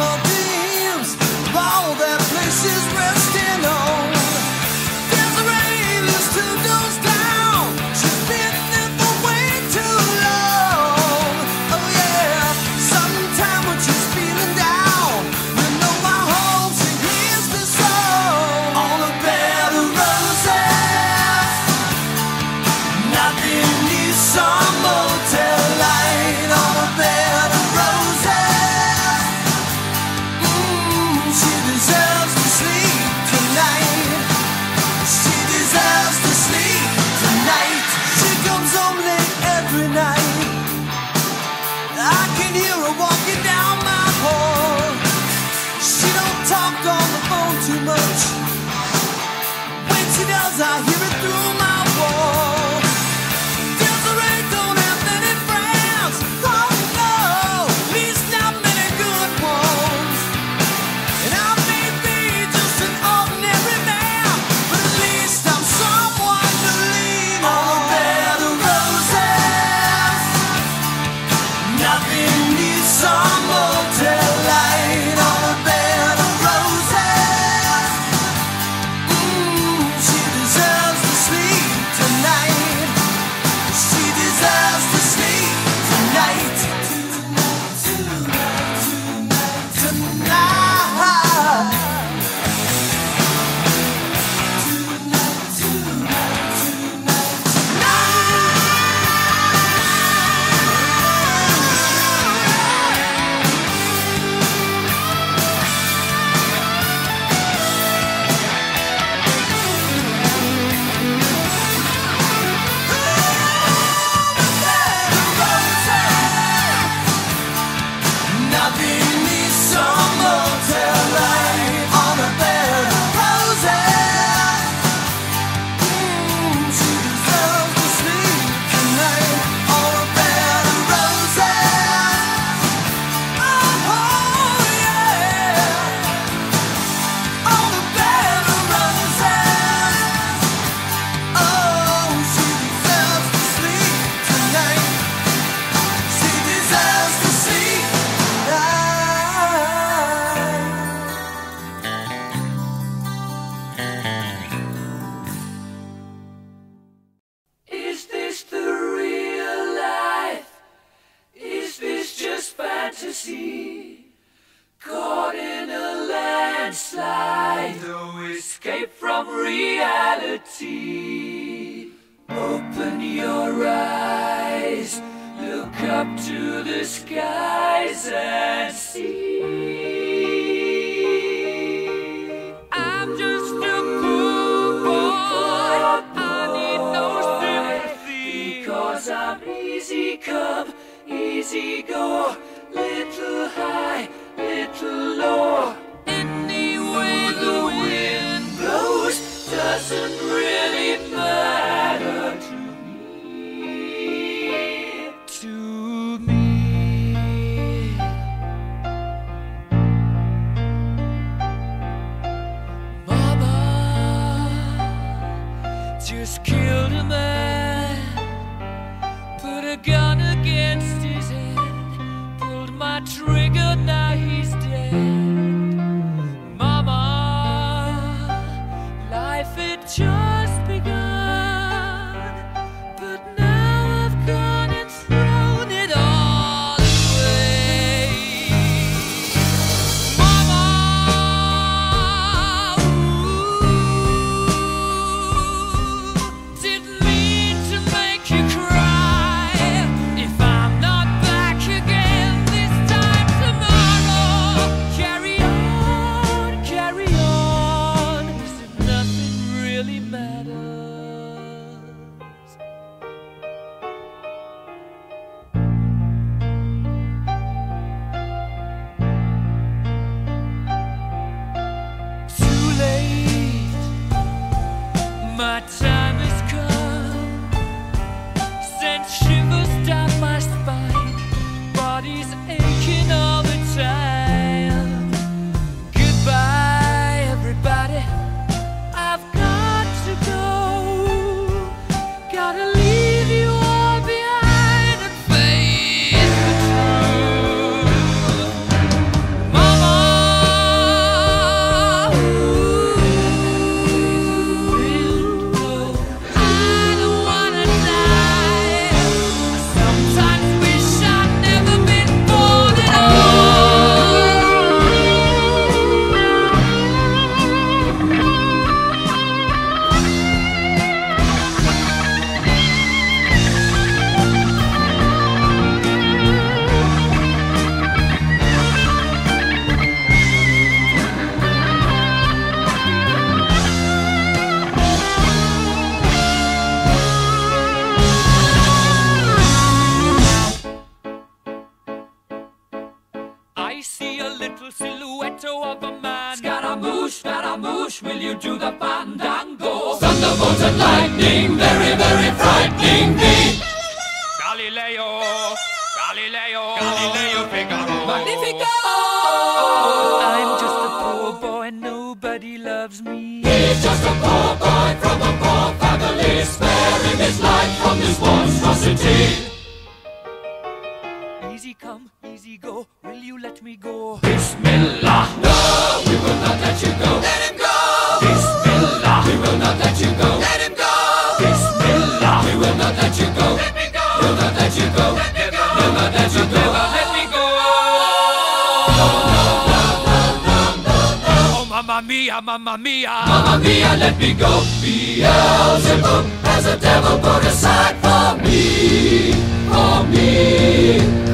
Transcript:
smoke nothing to see, Caught in a landslide, no escape from reality. Open your eyes, look up to the skies and see. just killed a man, put a gun against motto of a man. Scaramouche, Scaramouche, will you do the fandango? Thunderbolt and lightning, very, very frightening me. Galileo, Galileo, Galileo Figaro. Magnifico! I'm just a poor boy, nobody loves me. He's just a poor boy from a poor family, sparing his life from this monstrosity. Easy come, easy go, will you let me go? Bismillah, no, we will not let you go. Let him go. Bismillah, we will not let you go. Let him go. Bismillah, we will not let you go. Let me go. We'll not let you go. Let me go. We'll not let you go. Let me go. Oh, mamma mia, mamma mia. Mamma mia, let me go. Beelzebub has a devil put aside for for me, for me.